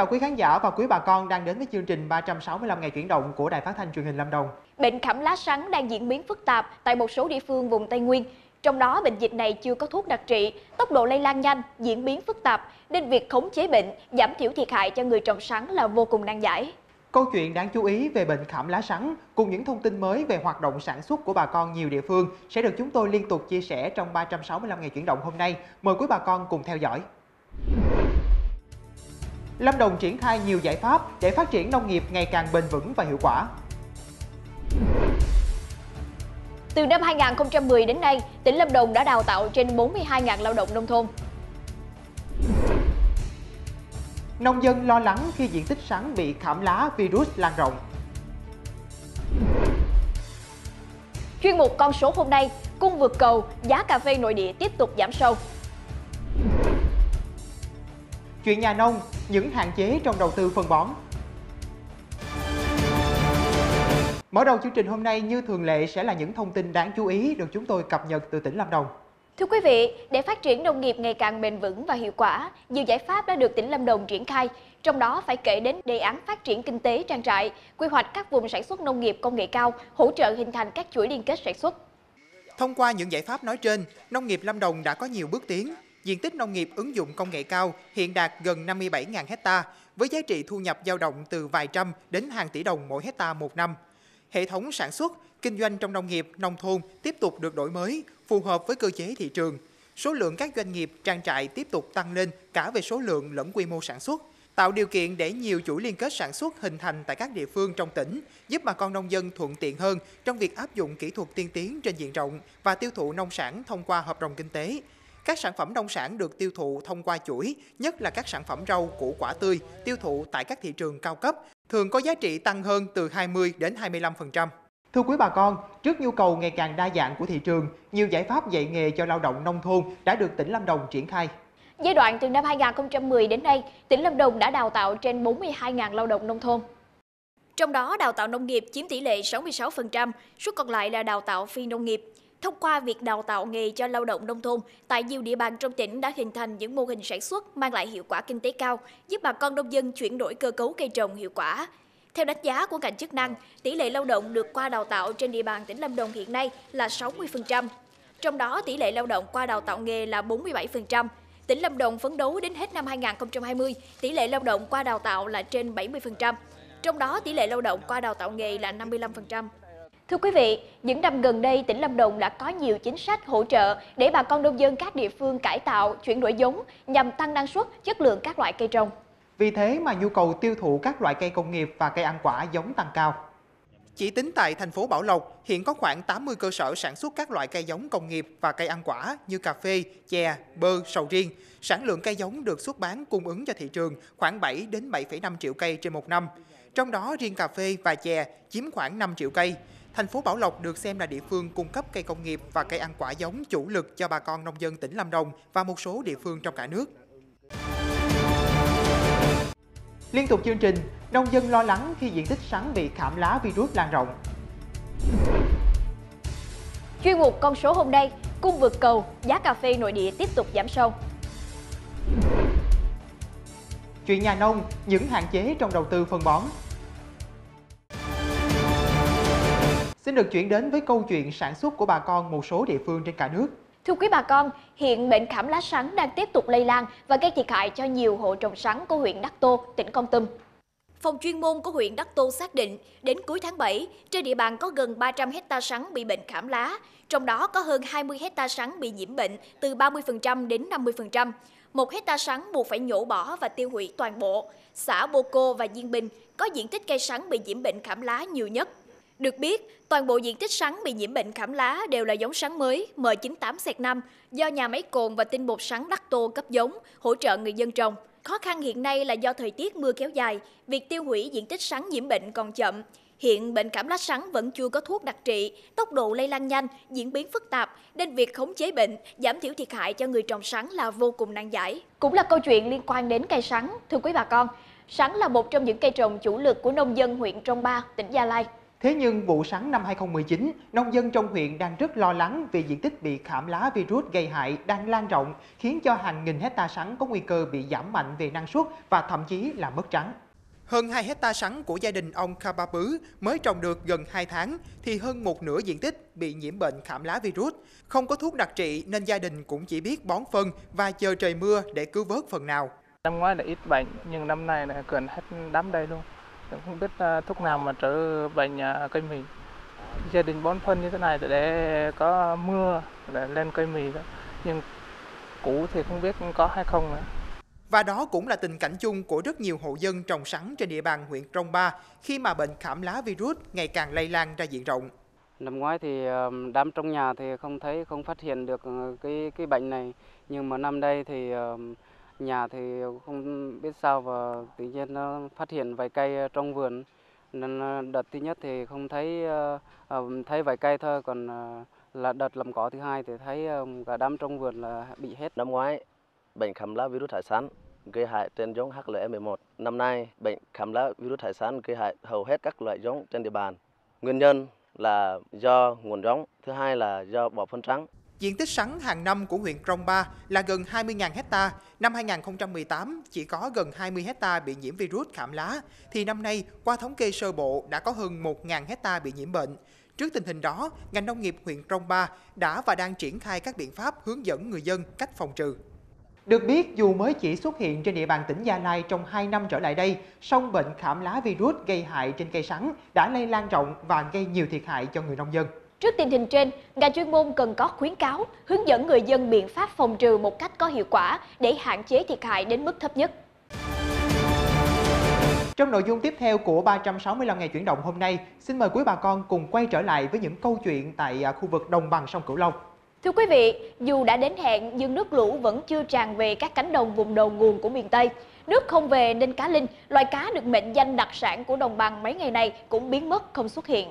Kính chào quý khán giả và quý bà con đang đến với chương trình 365 ngày chuyển động của Đài Phát thanh Truyền hình Lâm Đồng. Bệnh khảm lá sắn đang diễn biến phức tạp tại một số địa phương vùng Tây Nguyên. Trong đó bệnh dịch này chưa có thuốc đặc trị, tốc độ lây lan nhanh, diễn biến phức tạp nên việc khống chế bệnh, giảm thiểu thiệt hại cho người trồng sắn là vô cùng nan giải. Câu chuyện đáng chú ý về bệnh khảm lá sắn cùng những thông tin mới về hoạt động sản xuất của bà con nhiều địa phương sẽ được chúng tôi liên tục chia sẻ trong 365 ngày chuyển động hôm nay. Mời quý bà con cùng theo dõi. Lâm Đồng triển khai nhiều giải pháp để phát triển nông nghiệp ngày càng bền vững và hiệu quả. Từ năm 2010 đến nay, tỉnh Lâm Đồng đã đào tạo trên 42.000 lao động nông thôn. Nông dân lo lắng khi diện tích sắn bị khảm lá virus lan rộng. Chuyên mục con số hôm nay, cung vượt cầu, giá cà phê nội địa tiếp tục giảm sâu. Chuyện nhà nông, những hạn chế trong đầu tư phân bón. Mở đầu chương trình hôm nay như thường lệ sẽ là những thông tin đáng chú ý được chúng tôi cập nhật từ tỉnh Lâm Đồng. Thưa quý vị, để phát triển nông nghiệp ngày càng bền vững và hiệu quả, nhiều giải pháp đã được tỉnh Lâm Đồng triển khai, trong đó phải kể đến đề án phát triển kinh tế trang trại, quy hoạch các vùng sản xuất nông nghiệp công nghệ cao, hỗ trợ hình thành các chuỗi liên kết sản xuất. Thông qua những giải pháp nói trên, nông nghiệp Lâm Đồng đã có nhiều bước tiến, diện tích nông nghiệp ứng dụng công nghệ cao hiện đạt gần 57.000 hecta với giá trị thu nhập dao động từ vài trăm đến hàng tỷ đồng mỗi hecta một năm. Hệ thống sản xuất, kinh doanh trong nông nghiệp, nông thôn tiếp tục được đổi mới, phù hợp với cơ chế thị trường. Số lượng các doanh nghiệp, trang trại tiếp tục tăng lên cả về số lượng lẫn quy mô sản xuất, tạo điều kiện để nhiều chuỗi liên kết sản xuất hình thành tại các địa phương trong tỉnh, giúp bà con nông dân thuận tiện hơn trong việc áp dụng kỹ thuật tiên tiến trên diện rộng và tiêu thụ nông sản thông qua hợp đồng kinh tế. Các sản phẩm nông sản được tiêu thụ thông qua chuỗi, nhất là các sản phẩm rau, củ quả tươi, tiêu thụ tại các thị trường cao cấp, thường có giá trị tăng hơn từ 20 đến 25%. Thưa quý bà con, trước nhu cầu ngày càng đa dạng của thị trường, nhiều giải pháp dạy nghề cho lao động nông thôn đã được tỉnh Lâm Đồng triển khai. Giai đoạn từ năm 2010 đến nay, tỉnh Lâm Đồng đã đào tạo trên 42.000 lao động nông thôn. Trong đó, đào tạo nông nghiệp chiếm tỷ lệ 66%, suốt còn lại là đào tạo phi nông nghiệp. Thông qua việc đào tạo nghề cho lao động nông thôn, tại nhiều địa bàn trong tỉnh đã hình thành những mô hình sản xuất mang lại hiệu quả kinh tế cao, giúp bà con nông dân chuyển đổi cơ cấu cây trồng hiệu quả. Theo đánh giá của ngành chức năng, tỷ lệ lao động được qua đào tạo trên địa bàn tỉnh Lâm Đồng hiện nay là 60%. Trong đó, tỷ lệ lao động qua đào tạo nghề là 47%. Tỉnh Lâm Đồng phấn đấu đến hết năm 2020, tỷ lệ lao động qua đào tạo là trên 70%. Trong đó, tỷ lệ lao động qua đào tạo nghề là 55%. Thưa quý vị, những năm gần đây, tỉnh Lâm Đồng đã có nhiều chính sách hỗ trợ để bà con nông dân các địa phương cải tạo, chuyển đổi giống nhằm tăng năng suất, chất lượng các loại cây trồng. Vì thế mà nhu cầu tiêu thụ các loại cây công nghiệp và cây ăn quả giống tăng cao. Chỉ tính tại thành phố Bảo Lộc, hiện có khoảng 80 cơ sở sản xuất các loại cây giống công nghiệp và cây ăn quả như cà phê, chè, bơ, sầu riêng. Sản lượng cây giống được xuất bán cung ứng cho thị trường khoảng 7 đến 7,5 triệu cây trên một năm. Trong đó riêng cà phê và chè chiếm khoảng 5 triệu cây. Thành phố Bảo Lộc được xem là địa phương cung cấp cây công nghiệp và cây ăn quả giống chủ lực cho bà con nông dân tỉnh Lâm Đồng và một số địa phương trong cả nước. Liên tục chương trình, nông dân lo lắng khi diện tích sắn bị khảm lá virus lan rộng. Chuyên mục con số hôm nay, cung vượt cầu, giá cà phê nội địa tiếp tục giảm sâu. Chuyện nhà nông, những hạn chế trong đầu tư phân bón. Xin được chuyển đến với câu chuyện sản xuất của bà con một số địa phương trên cả nước. Thưa quý bà con, hiện bệnh khảm lá sắn đang tiếp tục lây lan và gây thiệt hại cho nhiều hộ trồng sắn của huyện Đắc Tô, tỉnh Kon Tum. Phòng chuyên môn của huyện Đắc Tô xác định, đến cuối tháng 7, trên địa bàn có gần 300 hecta sắn bị bệnh khảm lá, trong đó có hơn 20 hecta sắn bị nhiễm bệnh từ 30% đến 50%. Một hecta sắn buộc phải nhổ bỏ và tiêu hủy toàn bộ. Xã Bô Cô và Diên Bình có diện tích cây sắn bị nhiễm bệnh khảm lá nhiều nhất. Được biết, toàn bộ diện tích sắn bị nhiễm bệnh khảm lá đều là giống sắn mới M98-5 do nhà máy cồn và tinh bột sắn Đắc Tô cấp giống, hỗ trợ người dân trồng. Khó khăn hiện nay là do thời tiết mưa kéo dài, việc tiêu hủy diện tích sắn nhiễm bệnh còn chậm. Hiện bệnh cảm lá sắn vẫn chưa có thuốc đặc trị, tốc độ lây lan nhanh, diễn biến phức tạp, nên việc khống chế bệnh, giảm thiểu thiệt hại cho người trồng sắn là vô cùng nan giải. Cũng là câu chuyện liên quan đến cây sắn, thưa quý bà con. Sắn là một trong những cây trồng chủ lực của nông dân huyện Trong Ba, tỉnh Gia Lai. Thế nhưng vụ sắn năm 2019, nông dân trong huyện đang rất lo lắng vì diện tích bị khảm lá virus gây hại đang lan rộng, khiến cho hàng nghìn hecta sắn có nguy cơ bị giảm mạnh về năng suất và thậm chí là mất trắng. Hơn 2 hecta sắn của gia đình ông Kababứ mới trồng được gần 2 tháng thì hơn một nửa diện tích bị nhiễm bệnh khảm lá virus. Không có thuốc đặc trị nên gia đình cũng chỉ biết bón phân và chờ trời mưa để cứu vớt phần nào. Năm ngoái là ít bệnh nhưng năm nay là gần hết đám đây luôn. Không biết à, thuốc nào mà trừ bệnh à, cây mì. Gia đình bón phân như thế này để có mưa để lên cây mì đó. Nhưng cũ thì không biết có hay không nữa. Và đó cũng là tình cảnh chung của rất nhiều hộ dân trồng sắn trên địa bàn huyện Krông Ba khi mà bệnh khảm lá virus ngày càng lây lan ra diện rộng. Năm ngoái thì đám trong nhà thì không thấy không phát hiện được ờ, cái cái bệnh này nhưng mà năm đây thì nhà thì không biết sao và tự nhiên nó phát hiện vài cây trong vườn nên ờ, đợt thứ nhất thì không thấy ờ, ờ, thấy vài cây thôi còn là đợt làm cỏ thứ hai thì thấy cả đám trong vườn là bị hết. Năm ngoái bệnh khảm lá virus hải sản gây hại trên giống HLE11. Năm nay, bệnh khảm lá virus hải sản gây hại hầu hết các loại giống trên địa bàn. Nguyên nhân là do nguồn giống, thứ hai là do bỏ phân trắng. Diện tích sắn hàng năm của huyện Krông Ba là gần 20.000 hecta. Năm 2018 chỉ có gần 20 hecta bị nhiễm virus khảm lá, thì năm nay qua thống kê sơ bộ đã có hơn 1.000 hecta bị nhiễm bệnh. Trước tình hình đó, ngành nông nghiệp huyện Krông Ba đã và đang triển khai các biện pháp hướng dẫn người dân cách phòng trừ. Được biết, dù mới chỉ xuất hiện trên địa bàn tỉnh Gia Lai trong 2 năm trở lại đây, song bệnh khảm lá virus gây hại trên cây sắn đã lây lan rộng và gây nhiều thiệt hại cho người nông dân. Trước tình hình trên, ngành chuyên môn cần có khuyến cáo, hướng dẫn người dân biện pháp phòng trừ một cách có hiệu quả để hạn chế thiệt hại đến mức thấp nhất. Trong nội dung tiếp theo của 365 ngày chuyển động hôm nay, xin mời quý bà con cùng quay trở lại với những câu chuyện tại à, khu vực đồng bằng sông Cửu Long. Thưa quý vị, dù đã đến hẹn nhưng nước lũ vẫn chưa tràn về các cánh đồng vùng đầu nguồn của miền Tây. Nước không về nên cá linh, loài cá được mệnh danh đặc sản của đồng bằng mấy ngày này cũng biến mất không xuất hiện.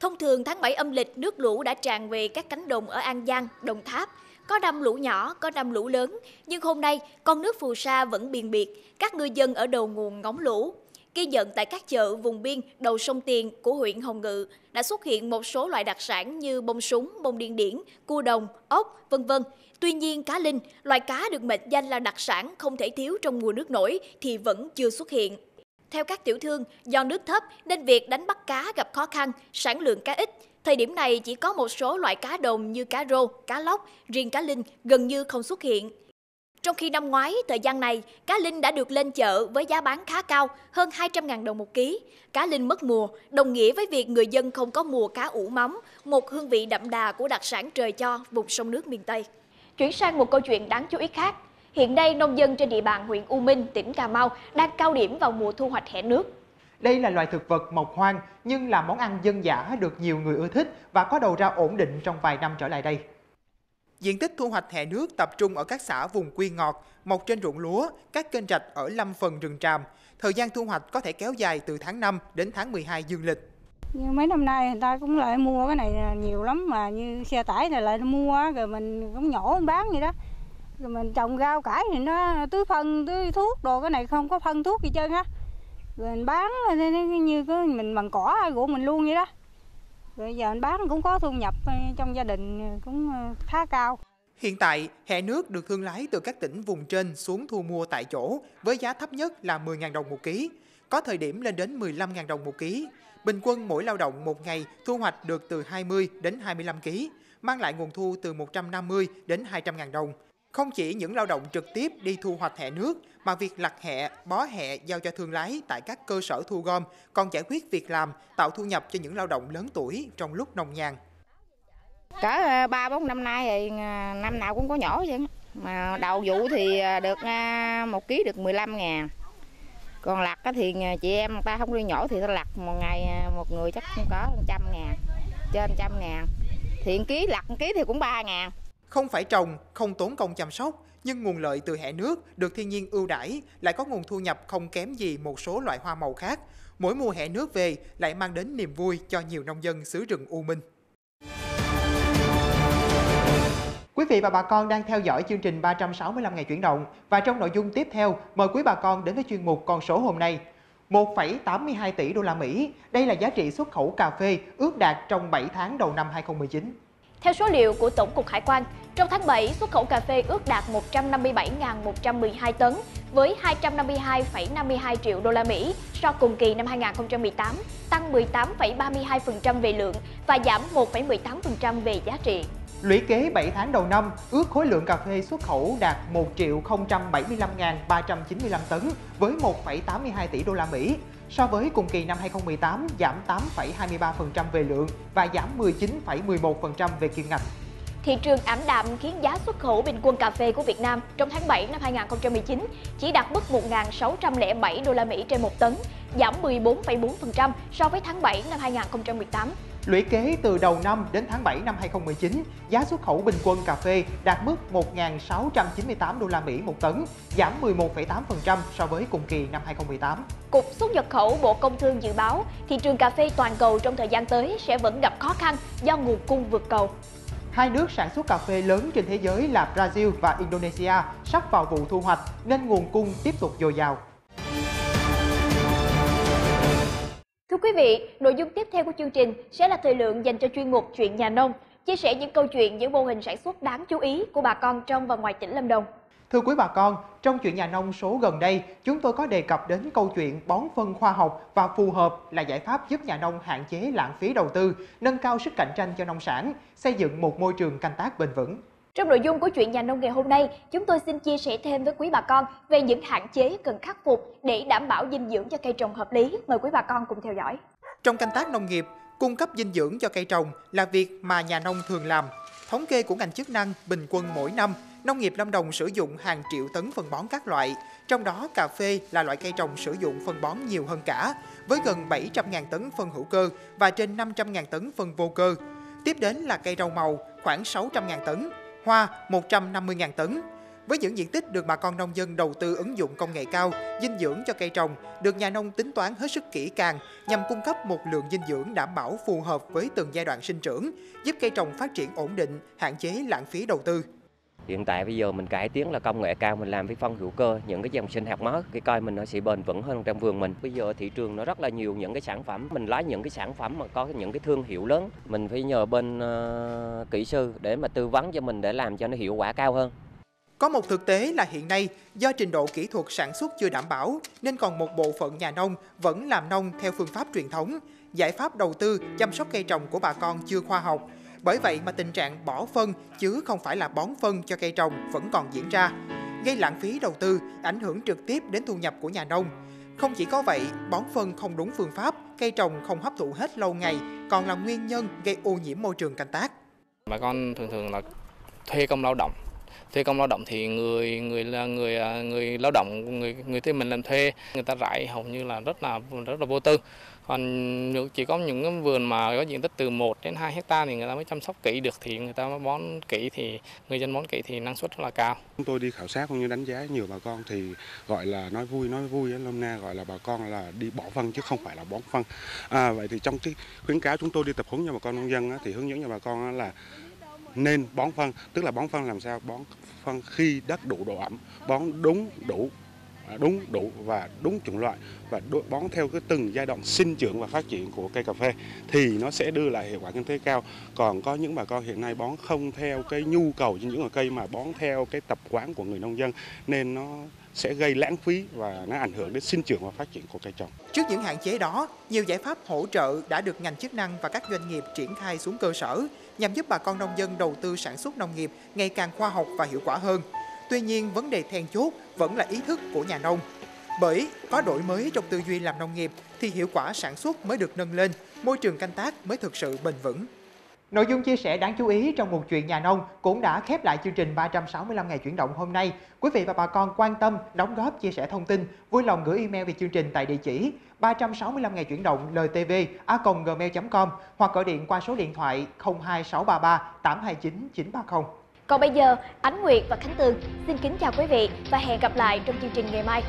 Thông thường tháng 7 âm lịch nước lũ đã tràn về các cánh đồng ở An Giang, Đồng Tháp. Có năm lũ nhỏ, có năm lũ lớn, nhưng hôm nay con nước phù sa vẫn biền biệt, các ngư dân ở đầu nguồn ngóng lũ. Ghi nhận tại các chợ vùng biên đầu sông Tiền của huyện Hồng Ngự đã xuất hiện một số loại đặc sản như bông súng, bông điên điển, cua đồng, ốc, vân vân. Tuy nhiên cá linh, loài cá được mệnh danh là đặc sản không thể thiếu trong mùa nước nổi thì vẫn chưa xuất hiện. Theo các tiểu thương, do nước thấp nên việc đánh bắt cá gặp khó khăn, sản lượng cá ít. Thời điểm này chỉ có một số loại cá đồng như cá rô, cá lóc, riêng cá linh gần như không xuất hiện. Trong khi năm ngoái, thời gian này, cá linh đã được lên chợ với giá bán khá cao, hơn 200.000 đồng một ký. Cá linh mất mùa, đồng nghĩa với việc người dân không có mùa cá ủ mắm, một hương vị đậm đà của đặc sản trời cho vùng sông nước miền Tây. Chuyển sang một câu chuyện đáng chú ý khác. Hiện nay, nông dân trên địa bàn huyện U Minh, tỉnh Cà Mau đang cao điểm vào mùa thu hoạch hẻ nước. Đây là loài thực vật mọc hoang nhưng là món ăn dân dã được nhiều người ưa thích và có đầu ra ổn định trong vài năm trở lại đây. Diện tích thu hoạch hẹ nước tập trung ở các xã vùng quy ngọt, mọc trên ruộng lúa, các kênh rạch ở lâm phần rừng tràm. Thời gian thu hoạch có thể kéo dài từ tháng 5 đến tháng 12 dương lịch. Như mấy năm nay người ta cũng lại mua cái này nhiều lắm mà như xe tải này lại mua rồi mình cũng nhổ bán vậy đó. Rồi mình trồng rau cải thì nó tưới phân, tưới thuốc đồ cái này không có phân thuốc gì trơn á. Rồi mình bán như cái mình bằng cỏ của mình luôn vậy đó. rồi giờ anh bán cũng có thu nhập ờ, trong gia đình cũng ờ, khá cao. Hiện tại, hẹ nước được thương lái từ các tỉnh vùng trên xuống thu mua tại chỗ với giá thấp nhất là 10.000 đồng một ký, có thời điểm lên đến 15.000 đồng một ký. Bình quân mỗi lao động một ngày thu hoạch được từ 20 đến 25 ký, mang lại nguồn thu từ 150 đến 200.000 đồng. Không chỉ những lao động trực tiếp đi thu hoạch hẹ nước, mà việc lặt hẹ, bó hẹ giao cho thương lái tại các cơ sở thu gom còn giải quyết việc làm, tạo thu nhập cho những lao động lớn tuổi trong lúc nông nhàn. Cỡ ờ, ba bốn năm nay thì ờ, năm nào cũng có nhỏ vậy. Mà đầu vụ thì ờ, được ờ, một ký được 15 ngàn. Còn lặt thì chị em ta không đi nhỏ thì ta lặt một ngày một người chắc cũng có trăm ngàn, trên trăm ngàn. Thì ký lặt ký thì cũng ba ngàn. Không phải trồng, không tốn công chăm sóc, nhưng nguồn lợi từ hệ nước được thiên nhiên ưu đãi lại có nguồn thu nhập không kém gì một số loại hoa màu khác. Mỗi mùa hệ nước về lại mang đến niềm vui cho nhiều nông dân xứ rừng U Minh. Quý vị và bà con đang theo dõi chương trình 365 ngày chuyển động và trong nội dung tiếp theo, mời quý bà con đến với chuyên mục Con số hôm nay. 1,82 tỷ đô la Mỹ. Đây là giá trị xuất khẩu cà phê ước đạt trong 7 tháng đầu năm 2019. Theo số liệu của Tổng cục Hải quan, trong tháng 7, xuất khẩu cà phê ước đạt 157.112 tấn với 252,52 triệu đô la Mỹ so cùng kỳ năm 2018, tăng 18,32% về lượng và giảm 1,18% về giá trị. Lũy kế 7 tháng đầu năm, ước khối lượng cà phê xuất khẩu đạt 1.075.395 tấn với 1,82 tỷ đô la Mỹ. So với cùng kỳ năm 2018 giảm 8,23% về lượng và giảm 19,11% về kim ngạch. Thị trường ảm đạm khiến giá xuất khẩu bình quân cà phê của Việt Nam trong tháng 7 năm 2019 chỉ đạt mức 1.607 đô la Mỹ trên một tấn, giảm 14,4% so với tháng 7 năm 2018. Lũy kế từ đầu năm đến tháng 7 năm 2019, giá xuất khẩu bình quân cà phê đạt mức 1.698 đô la Mỹ một tấn, giảm 11,8% so với cùng kỳ năm 2018. Cục xuất nhập khẩu Bộ Công Thương dự báo thị trường cà phê toàn cầu trong thời gian tới sẽ vẫn gặp khó khăn do nguồn cung vượt cầu. Hai nước sản xuất cà phê lớn trên thế giới là Brazil và Indonesia sắp vào vụ thu hoạch nên nguồn cung tiếp tục dồi dào. Quý vị, nội dung tiếp theo của chương trình sẽ là thời lượng dành cho chuyên mục Chuyện nhà nông, chia sẻ những câu chuyện những mô hình sản xuất đáng chú ý của bà con trong và ngoài tỉnh Lâm Đồng. Thưa quý bà con, trong chuyện nhà nông số gần đây, chúng tôi có đề cập đến câu chuyện bón phân khoa học và phù hợp là giải pháp giúp nhà nông hạn chế lãng phí đầu tư, nâng cao sức cạnh tranh cho nông sản, xây dựng một môi trường canh tác bền vững. Trong nội dung của chuyện nhà nông ngày hôm nay, chúng tôi xin chia sẻ thêm với quý bà con về những hạn chế cần khắc phục để đảm bảo dinh dưỡng cho cây trồng hợp lý. Mời quý bà con cùng theo dõi. Trong canh tác nông nghiệp, cung cấp dinh dưỡng cho cây trồng là việc mà nhà nông thường làm. Thống kê của ngành chức năng bình quân mỗi năm, nông nghiệp Lâm Đồng sử dụng hàng triệu tấn phân bón các loại, trong đó cà phê là loại cây trồng sử dụng phân bón nhiều hơn cả, với gần 700.000 tấn phân hữu cơ và trên 500.000 tấn phân vô cơ. Tiếp đến là cây rau màu, khoảng 600.000 tấn, hoa 150.000 tấn. Với những diện tích được bà con nông dân đầu tư ứng dụng công nghệ cao, dinh dưỡng cho cây trồng được nhà nông tính toán hết sức kỹ càng nhằm cung cấp một lượng dinh dưỡng đảm bảo phù hợp với từng giai đoạn sinh trưởng, giúp cây trồng phát triển ổn định, hạn chế lãng phí đầu tư. Hiện tại bây giờ mình cải tiến là công nghệ cao mình làm với phân hữu cơ, những cái dòng sinh học mới, cái coi mình nó sẽ bền vững hơn trong vườn mình. Bây giờ thị trường nó rất là nhiều những cái sản phẩm, mình lấy những cái sản phẩm mà có những cái thương hiệu lớn, mình phải nhờ bên uh, kỹ sư để mà tư vấn cho mình để làm cho nó hiệu quả cao hơn. Có một thực tế là hiện nay, do trình độ kỹ thuật sản xuất chưa đảm bảo, nên còn một bộ phận nhà nông vẫn làm nông theo phương pháp truyền thống. Giải pháp đầu tư, chăm sóc cây trồng của bà con chưa khoa học, bởi vậy mà tình trạng bỏ phân chứ không phải là bón phân cho cây trồng vẫn còn diễn ra, gây lãng phí đầu tư, ảnh hưởng trực tiếp đến thu nhập của nhà nông. Không chỉ có vậy, bón phân không đúng phương pháp, cây trồng không hấp thụ hết lâu ngày, còn là nguyên nhân gây ô nhiễm môi trường canh tác. Bà con thường thường là thuê công lao động thuê công lao động thì người người là người à, người lao động người người thuê mình làm thuê người ta rải hầu như là rất là rất là vô tư còn chỉ có những cái vườn mà có diện tích từ 1 đến 2 hecta thì người ta mới chăm sóc kỹ được thì người ta mới bón kỹ thì người dân bón kỹ thì năng suất rất là cao. Chúng tôi đi khảo sát cũng như đánh giá nhiều bà con thì gọi là nói vui nói vui Lâm Na gọi là bà con là đi bỏ phân chứ không phải là bón phân. À, vậy thì trong cái khuyến cáo chúng tôi đi tập huấn cho bà con nông dân thì hướng dẫn cho bà con là nên bón phân, tức là bón phân làm sao bón phân khi đất đủ độ ẩm, bón đúng đủ đúng đủ và đúng chủng loại và bón theo cái từng giai đoạn sinh trưởng và phát triển của cây cà phê thì nó sẽ đưa lại hiệu quả kinh tế cao. Còn có những bà con hiện nay bón không theo cái nhu cầu trên những cây mà bón theo cái tập quán của người nông dân nên nó sẽ gây lãng phí và nó ảnh hưởng đến sinh trưởng và phát triển của cây trồng. Trước những hạn chế đó, nhiều giải pháp hỗ trợ đã được ngành chức năng và các doanh nghiệp triển khai xuống cơ sở nhằm giúp bà con nông dân đầu tư sản xuất nông nghiệp ngày càng khoa học và hiệu quả hơn. Tuy nhiên, vấn đề then chốt vẫn là ý thức của nhà nông. Bởi có đổi mới trong tư duy làm nông nghiệp thì hiệu quả sản xuất mới được nâng lên, môi trường canh tác mới thực sự bền vững. Nội dung chia sẻ đáng chú ý trong một chuyện nhà nông cũng đã khép lại chương trình 365 ngày chuyển động hôm nay. Quý vị và bà con quan tâm, đóng góp, chia sẻ thông tin, vui lòng gửi email về chương trình tại địa chỉ 365 ngày chuyển động ltv a.gmail.com hoặc gọi điện qua số điện thoại 02633 829 930. Còn bây giờ, Ánh Nguyệt và Khánh Tường xin kính chào quý vị và hẹn gặp lại trong chương trình ngày mai.